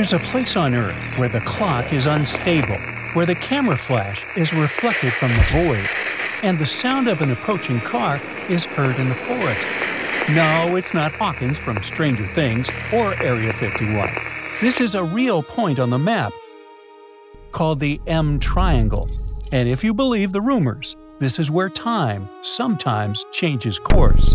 There's a place on Earth where the clock is unstable, where the camera flash is reflected from the void, and the sound of an approaching car is heard in the forest. No, it's not Hawkins from Stranger Things or Area 51. This is a real point on the map called the M Triangle. And if you believe the rumors, this is where time sometimes changes course.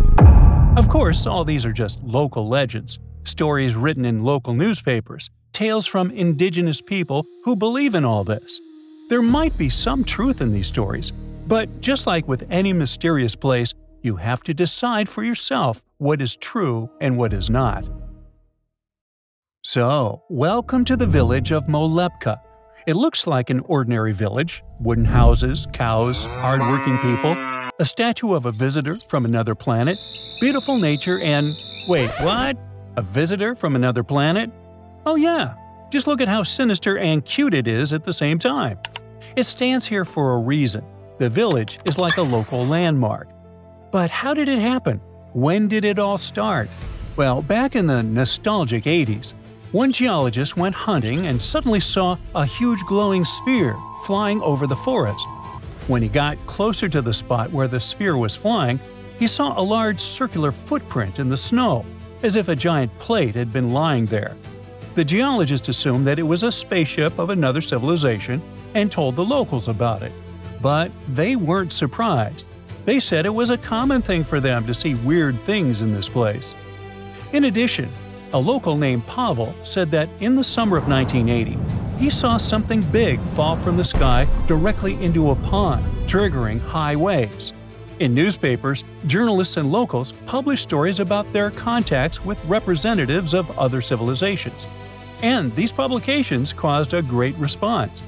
Of course, all these are just local legends, stories written in local newspapers, tales from indigenous people who believe in all this. There might be some truth in these stories, but just like with any mysterious place, you have to decide for yourself what is true and what is not. So, welcome to the village of Molyobka. It looks like an ordinary village wooden houses, cows, hardworking people, a statue of a visitor from another planet, beautiful nature, and wait, what? A visitor from another planet? Oh, yeah, just look at how sinister and cute it is at the same time. It stands here for a reason. The village is like a local landmark. But how did it happen? When did it all start? Well, back in the nostalgic 80s, one geologist went hunting and suddenly saw a huge glowing sphere flying over the forest. When he got closer to the spot where the sphere was flying, he saw a large circular footprint in the snow, as if a giant plate had been lying there. The geologist assumed that it was a spaceship of another civilization and told the locals about it. But they weren't surprised. They said it was a common thing for them to see weird things in this place. In addition, a local named Pavel said that in the summer of 1980, he saw something big fall from the sky directly into a pond, triggering high waves. In newspapers, journalists and locals published stories about their contacts with representatives of other civilizations. And these publications caused a great response.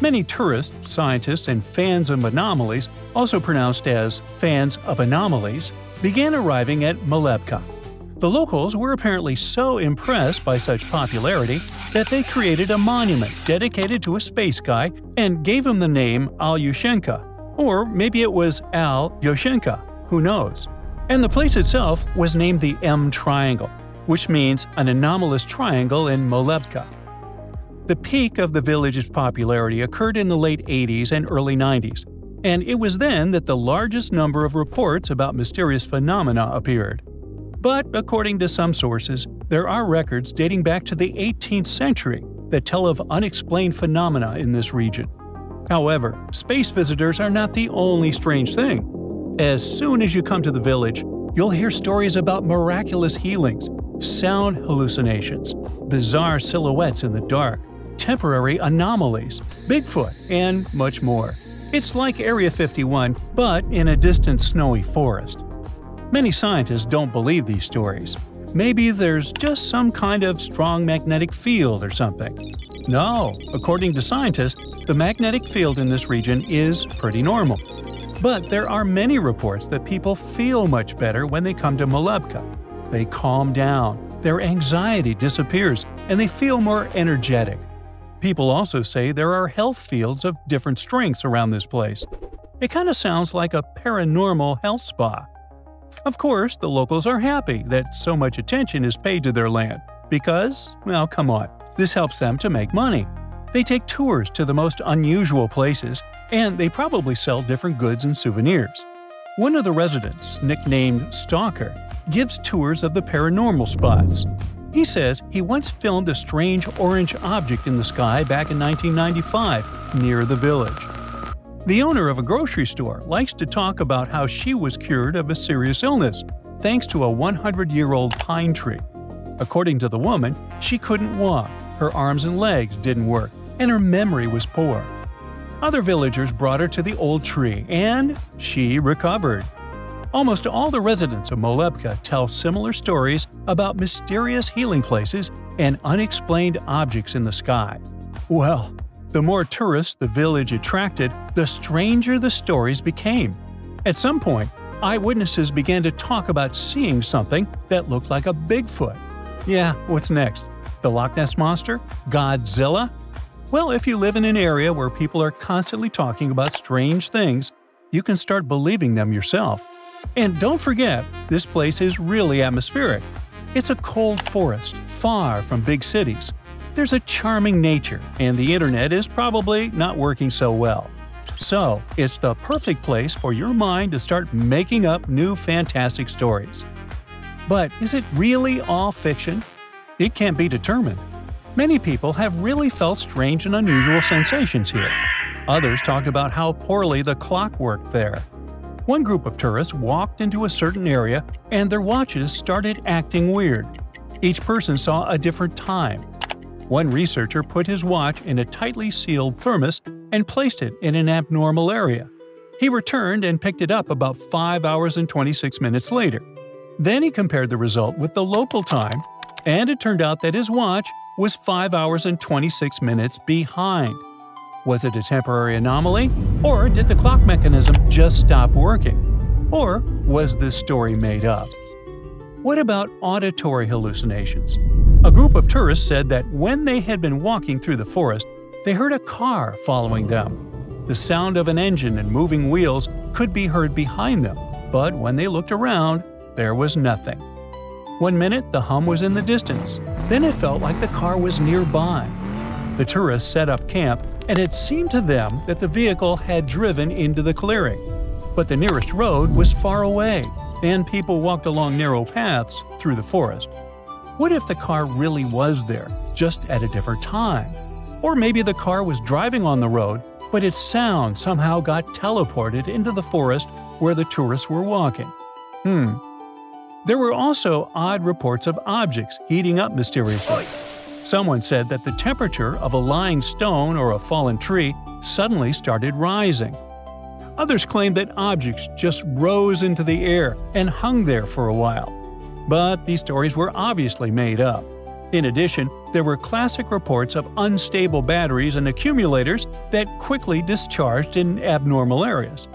Many tourists, scientists, and fans of anomalies, also pronounced as fans of anomalies, began arriving at Molyobka. The locals were apparently so impressed by such popularity that they created a monument dedicated to a space guy and gave him the name Alyoshenko. Or maybe it was Al Yoshenka, who knows. And the place itself was named the M Triangle, which means an anomalous triangle in Molyobka. The peak of the village's popularity occurred in the late 80s and early 90s, and it was then that the largest number of reports about mysterious phenomena appeared. But according to some sources, there are records dating back to the 18th century that tell of unexplained phenomena in this region. However, space visitors are not the only strange thing. As soon as you come to the village, you'll hear stories about miraculous healings, sound hallucinations, bizarre silhouettes in the dark, temporary anomalies, Bigfoot, and much more. It's like Area 51, but in a distant snowy forest. Many scientists don't believe these stories. Maybe there's just some kind of strong magnetic field or something. No, according to scientists, the magnetic field in this region is pretty normal. But there are many reports that people feel much better when they come to Molyobka. They calm down, their anxiety disappears, and they feel more energetic. People also say there are health fields of different strengths around this place. It kind of sounds like a paranormal health spa. Of course, the locals are happy that so much attention is paid to their land, because, well, come on, this helps them to make money. They take tours to the most unusual places, and they probably sell different goods and souvenirs. One of the residents, nicknamed Stalker, gives tours of the paranormal spots. He says he once filmed a strange orange object in the sky back in 1995 near the village. The owner of a grocery store likes to talk about how she was cured of a serious illness thanks to a 100 year old pine tree. According to the woman, she couldn't walk, her arms and legs didn't work, and her memory was poor. Other villagers brought her to the old tree, and she recovered. Almost all the residents of Molyobka tell similar stories about mysterious healing places and unexplained objects in the sky. Well, the more tourists the village attracted, the stranger the stories became. At some point, eyewitnesses began to talk about seeing something that looked like a Bigfoot. Yeah, what's next? The Loch Ness Monster? Godzilla? Well, if you live in an area where people are constantly talking about strange things, you can start believing them yourself. And don't forget, this place is really atmospheric. It's a cold forest, far from big cities. there's a charming nature, and the internet is probably not working so well. So, it's the perfect place for your mind to start making up new fantastic stories. But is it really all fiction? It can't be determined. Many people have really felt strange and unusual sensations here. Others talked about how poorly the clock worked there. One group of tourists walked into a certain area and their watches started acting weird. Each person saw a different time. One researcher put his watch in a tightly sealed thermos and placed it in an abnormal area. He returned and picked it up about 5 hours and 26 minutes later. Then he compared the result with the local time, and it turned out that his watch was 5 hours and 26 minutes behind. Was it a temporary anomaly? Or did the clock mechanism just stop working? Or was this story made up? What about auditory hallucinations? A group of tourists said that when they had been walking through the forest, they heard a car following them. The sound of an engine and moving wheels could be heard behind them, but when they looked around, there was nothing. One minute, the hum was in the distance, then it felt like the car was nearby. The tourists set up camp and it seemed to them that the vehicle had driven into the clearing. But the nearest road was far away, and people walked along narrow paths through the forest. What if the car really was there, just at a different time? Or maybe the car was driving on the road, but its sound somehow got teleported into the forest where the tourists were walking. Hmm. There were also odd reports of objects heating up mysteriously. Someone said that the temperature of a lying stone or a fallen tree suddenly started rising. Others claimed that objects just rose into the air and hung there for a while. But these stories were obviously made up. In addition, there were classic reports of unstable batteries and accumulators that quickly discharged in abnormal areas.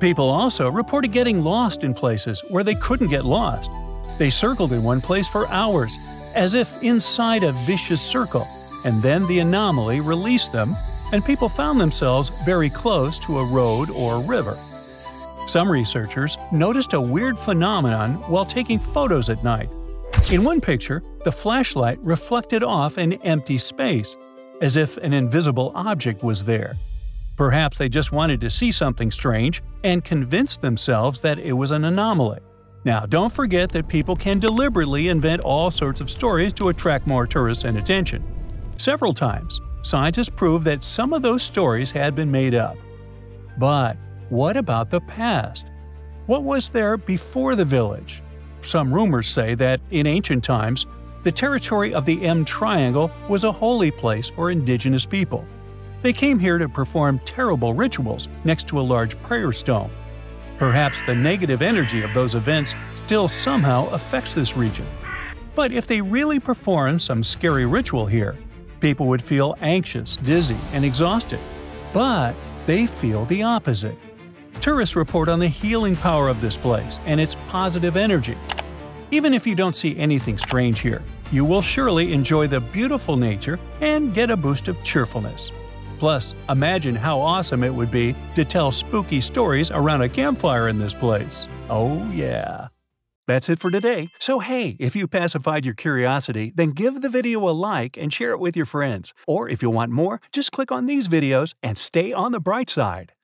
People also reported getting lost in places where they couldn't get lost. They circled in one place for hours as if inside a vicious circle, and then the anomaly released them, and people found themselves very close to a road or river. Some researchers noticed a weird phenomenon while taking photos at night. In one picture, the flashlight reflected off an empty space, as if an invisible object was there. Perhaps they just wanted to see something strange and convinced themselves that it was an anomaly. Now, don't forget that people can deliberately invent all sorts of stories to attract more tourists and attention. Several times, scientists proved that some of those stories had been made up. But what about the past? What was there before the village? Some rumors say that, in ancient times, the territory of the M Triangle was a holy place for indigenous people. They came here to perform terrible rituals next to a large prayer stone. Perhaps the negative energy of those events still somehow affects this region. But if they really performed some scary ritual here, people would feel anxious, dizzy, and exhausted. But they feel the opposite. Tourists report on the healing power of this place and its positive energy. Even if you don't see anything strange here, you will surely enjoy the beautiful nature and get a boost of cheerfulness. Plus, imagine how awesome it would be to tell spooky stories around a campfire in this place. Oh, yeah. That's it for today. So hey, if you pacified your curiosity, then give the video a like and share it with your friends. Or if you want more, just click on these videos and stay on the bright side.